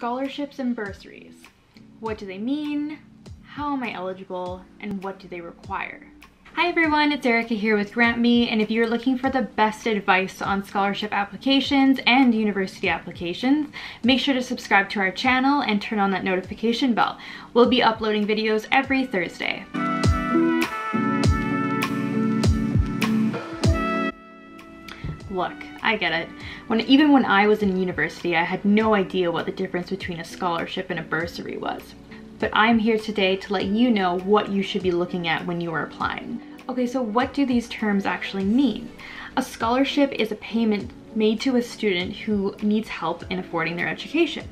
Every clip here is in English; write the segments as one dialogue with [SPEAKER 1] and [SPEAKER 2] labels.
[SPEAKER 1] Scholarships and bursaries. What do they mean? How am I eligible? And what do they require? Hi everyone, it's Erica here with GrantMe, and if you're looking for the best advice on scholarship applications and university applications, make sure to subscribe to our channel and turn on that notification bell. We'll be uploading videos every Thursday. Look, I get it. When Even when I was in university, I had no idea what the difference between a scholarship and a bursary was. But I'm here today to let you know what you should be looking at when you are applying. Okay, so what do these terms actually mean? A scholarship is a payment made to a student who needs help in affording their education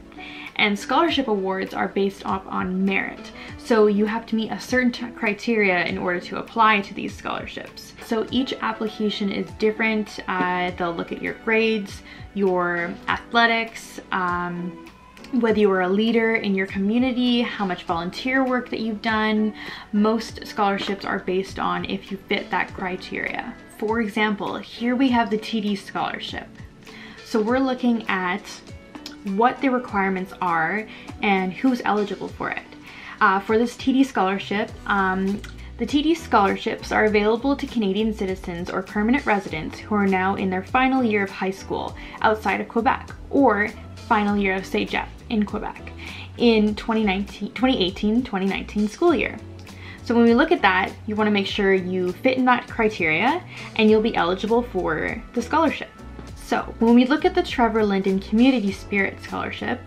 [SPEAKER 1] and scholarship awards are based off on merit. So you have to meet a certain criteria in order to apply to these scholarships. So each application is different. Uh, they'll look at your grades, your athletics, um, whether you are a leader in your community, how much volunteer work that you've done. Most scholarships are based on if you fit that criteria. For example, here we have the TD scholarship. So we're looking at what the requirements are and who's eligible for it. Uh, for this TD scholarship, um, the TD scholarships are available to Canadian citizens or permanent residents who are now in their final year of high school outside of Quebec or final year of CEGEP in Quebec in 2018-2019 school year. So when we look at that, you want to make sure you fit in that criteria and you'll be eligible for the scholarship. So when we look at the Trevor Linden Community Spirit Scholarship,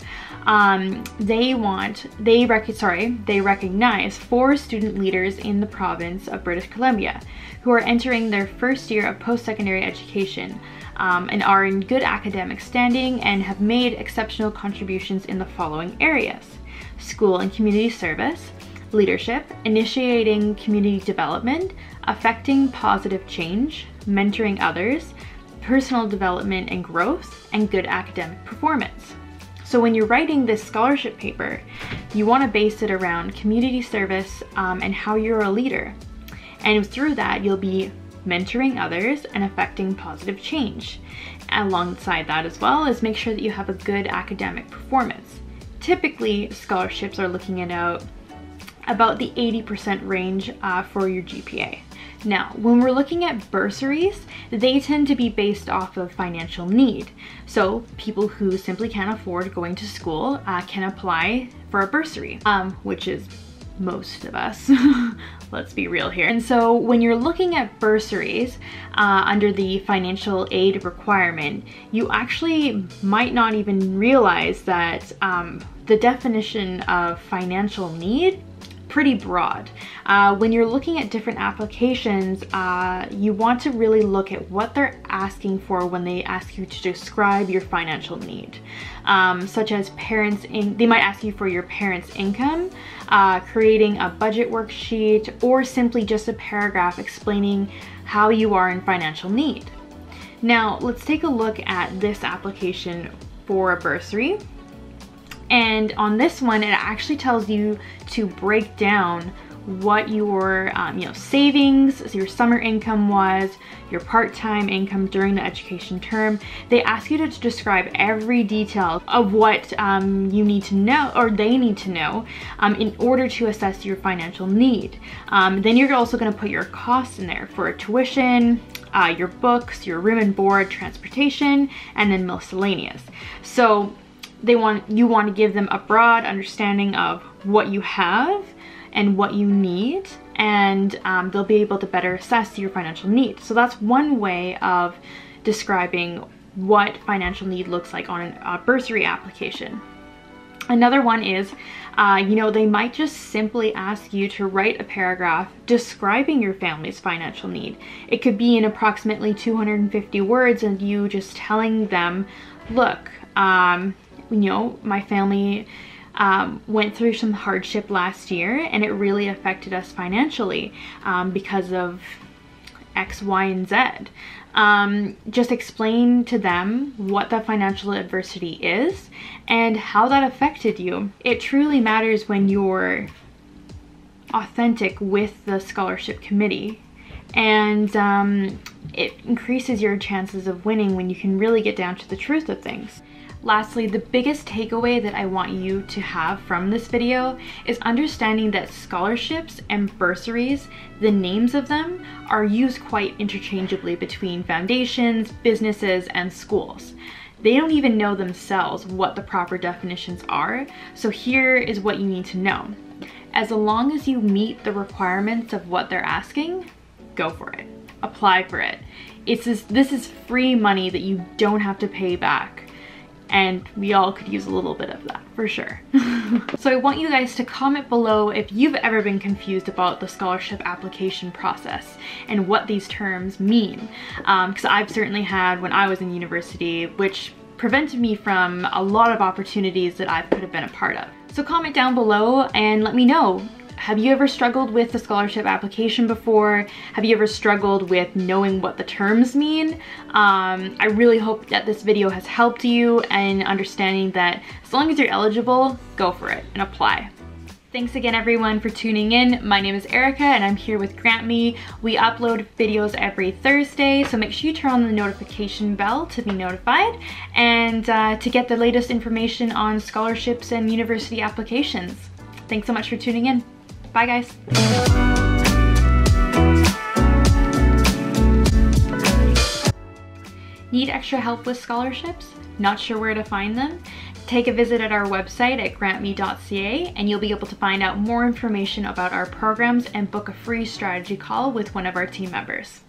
[SPEAKER 1] um, they want, they rec sorry, they recognize four student leaders in the province of British Columbia who are entering their first year of post-secondary education um, and are in good academic standing and have made exceptional contributions in the following areas. School and community service, leadership, initiating community development, affecting positive change, mentoring others, personal development and growth, and good academic performance. So when you're writing this scholarship paper, you want to base it around community service um, and how you're a leader. And through that, you'll be mentoring others and affecting positive change. Alongside that as well is make sure that you have a good academic performance. Typically, scholarships are looking at about the 80% range uh, for your GPA. Now, when we're looking at bursaries, they tend to be based off of financial need. So people who simply can't afford going to school uh, can apply for a bursary, um, which is most of us. Let's be real here. And so when you're looking at bursaries uh, under the financial aid requirement, you actually might not even realize that um, the definition of financial need pretty broad. Uh, when you're looking at different applications, uh, you want to really look at what they're asking for when they ask you to describe your financial need. Um, such as parents, in, they might ask you for your parents' income, uh, creating a budget worksheet, or simply just a paragraph explaining how you are in financial need. Now, let's take a look at this application for a bursary. And on this one, it actually tells you to break down what your um, you know savings your summer income was your part-time income during the education term. They ask you to describe every detail of what um, you need to know or they need to know um, in order to assess your financial need. Um, then you're also going to put your costs in there for tuition uh, your books your room and board transportation and then miscellaneous. So they want you want to give them a broad understanding of what you have and what you need and um, they'll be able to better assess your financial needs. So that's one way of describing what financial need looks like on a bursary application. Another one is, uh, you know, they might just simply ask you to write a paragraph describing your family's financial need. It could be in approximately 250 words and you just telling them, look, um, you know, my family um, went through some hardship last year and it really affected us financially um, because of X, Y, and Z. Um, just explain to them what the financial adversity is and how that affected you. It truly matters when you're authentic with the scholarship committee and um, it increases your chances of winning when you can really get down to the truth of things. Lastly, the biggest takeaway that I want you to have from this video is understanding that scholarships and bursaries, the names of them, are used quite interchangeably between foundations, businesses, and schools. They don't even know themselves what the proper definitions are, so here is what you need to know. As long as you meet the requirements of what they're asking, go for it. Apply for it. It's this, this is free money that you don't have to pay back and we all could use a little bit of that for sure. so I want you guys to comment below if you've ever been confused about the scholarship application process and what these terms mean. Because um, I've certainly had when I was in university, which prevented me from a lot of opportunities that I could have been a part of. So comment down below and let me know have you ever struggled with the scholarship application before? Have you ever struggled with knowing what the terms mean? Um, I really hope that this video has helped you and understanding that as long as you're eligible, go for it and apply. Thanks again everyone for tuning in. My name is Erica and I'm here with GrantMe. We upload videos every Thursday, so make sure you turn on the notification bell to be notified and uh, to get the latest information on scholarships and university applications. Thanks so much for tuning in. Bye guys. Need extra help with scholarships? Not sure where to find them? Take a visit at our website at grantme.ca and you'll be able to find out more information about our programs and book a free strategy call with one of our team members.